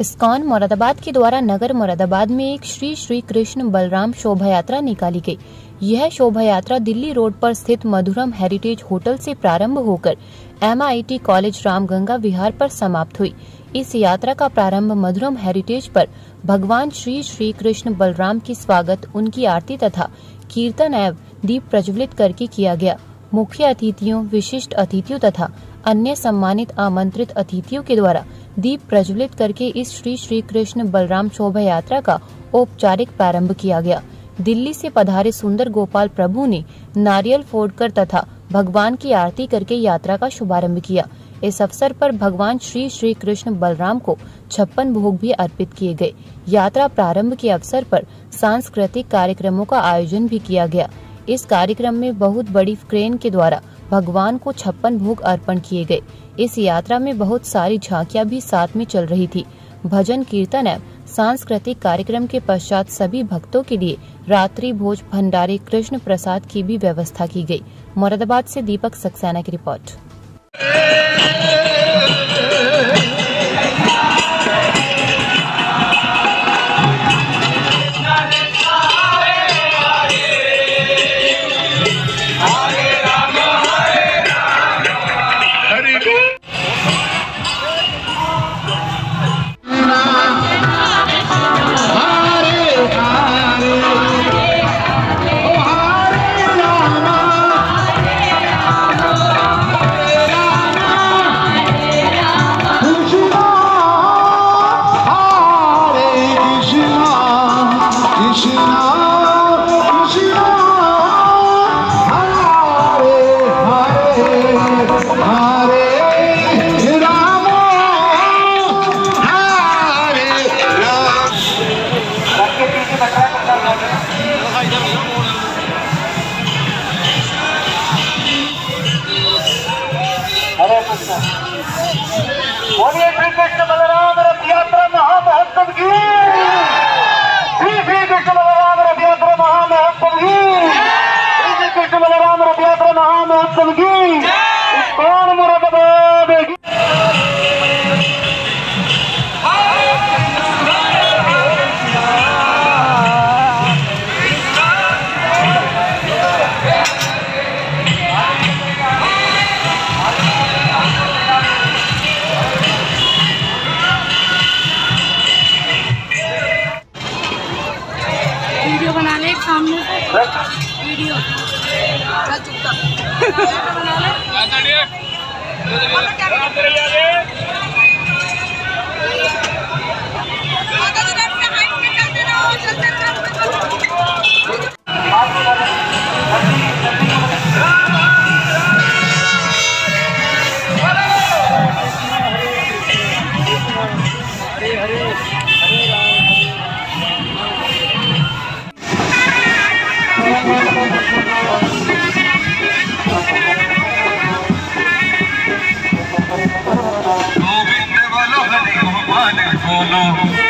ISKCON Moradabad के द्वारा नगर मुरादाबाद में एक श्री श्री कृष्ण बलराम शोभा यात्रा निकाली गई। यह शोभा यात्रा दिल्ली रोड पर स्थित मधुरम हेरिटेज होटल से प्रारंभ होकर एमआईटी कॉलेज रामगंगा विहार पर समाप्त हुई इस यात्रा का प्रारंभ मधुरम हेरिटेज पर भगवान श्री श्री कृष्ण बलराम की स्वागत, उनकी आरती तथा कीर्तन एवं दीप प्रज्वलित करके किया गया मुख्य अतिथियों, विशिष्ट अतिथियों तथा अन्य सम्मानित आमंत्रित अतिथियों के द्वारा दीप प्रज्वलित करके इस श्री श्री कृष्ण बलराम शोभा यात्रा का औपचारिक प्रारंभ किया गया। दिल्ली से पधारे सुंदर गोपाल प्रभु ने नारियल फोड़कर तथा भगवान की आरती करके यात्रा का शुभारंभ किया। इस अवसर पर भगवान श्री श्री कृष्ण बलराम को छप्पन भोग भी अर्पित किए गए। यात्रा प्रारंभ के अवसर पर सांस्कृतिक कार्यक्रमों का आयोजन भी किया गया। इस कार्यक्रम में बहुत बड़ी क्रेन के द्वारा भगवान को छप्पन भोग अर्पण किए गए। इस यात्रा में बहुत सारी झांकियाँ भी साथ में चल रही थी। भजन कीर्तन एवं सांस्कृतिक कार्यक्रम के पश्चात सभी भक्तों के लिए रात्रि भोज, भंडारे, कृष्ण प्रसाद की भी व्यवस्था की गई। मुरादाबाद से दीपक सक्सेना की रिपोर्ट। बोलिए श्री कृष्ण बलराम रथ यात्रा महामहोत्सव की श्री श्री कृष्ण बलराम रथ यात्रा महामहोत्सव की श्री श्री कृष्ण बलराम रथ यात्रा महामहोत्सव की वीडियो गोपाल बोलो